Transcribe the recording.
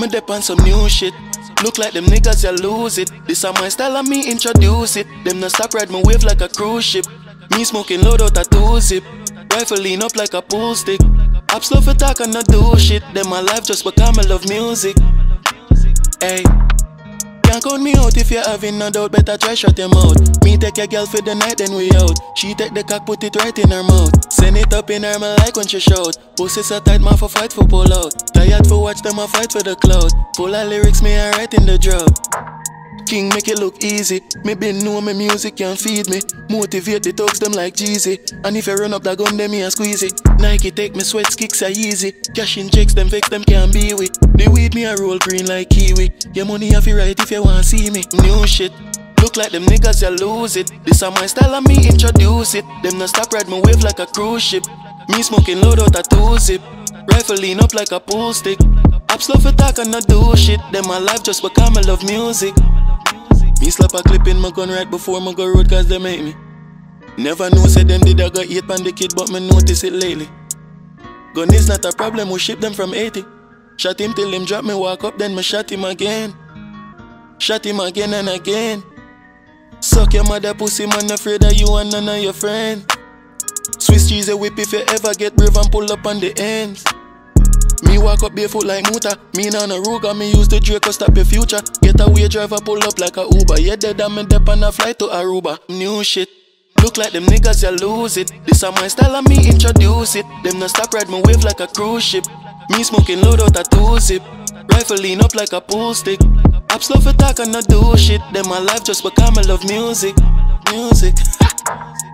Me dep on some new shit. Look like them niggas, ya lose it. This are my style, and me introduce it. Them no stop ride my wave like a cruise ship. Me smoking load out a two zip. Rifle lean up like a pool stick. Up slow for talk and not do shit. Them my life just because I love music. Hey. Can't count me out if you're having no doubt, better try shut your mouth. Me take your girl for the night, then we out. She take the cock, put it right in her mouth. Send it up in her, mouth like when she shout. Pussy so tight, man, for fight for pull out. Tired for watch them, a fight for the cloud. Full of lyrics, me I write in the drought. King make it look easy. Me been know my music can feed me. Motivate the thugs them like Jeezy. And if I run up the gun, them me a squeeze it. Nike take me sweat kicks are easy. Cash in checks, them vex them can't be with. The weed me a roll green like kiwi. Your money have you right if you want to see me. New shit. Look like them niggas, you lose it. This are my style, and me introduce it. Them not stop ride my wave like a cruise ship. Me smoking load out a two zip. Rifle lean up like a pool stick. Up slow for talk and not do shit. Them my life just because I love music. Me slap a clip in my gun right before my go road cause they make me. Never know said them did I got hate on the kid but me notice it lately. Gun is not a problem, we ship them from 80. Shot him till him drop me walk up then me shot him again. Shot him again and again. Suck your mother pussy man afraid of you and none of your friends. Swiss cheese a whip if you ever get brave and pull up on the ends. Walk up barefoot like Muta. Me nah no Ruger, me use the Draco stop your future. Get a way driver, pull up like a Uber. Yeah, dead and me dep on a flight to Aruba. New shit. Look like them niggas, ya lose it. This are my style, and me introduce it. Them no stop ride my wave like a cruise ship. Me smoking load out a two zip. Rifle lean up like a pool stick. Up slow for talk and not do shit. Them my life just because I love music. Music.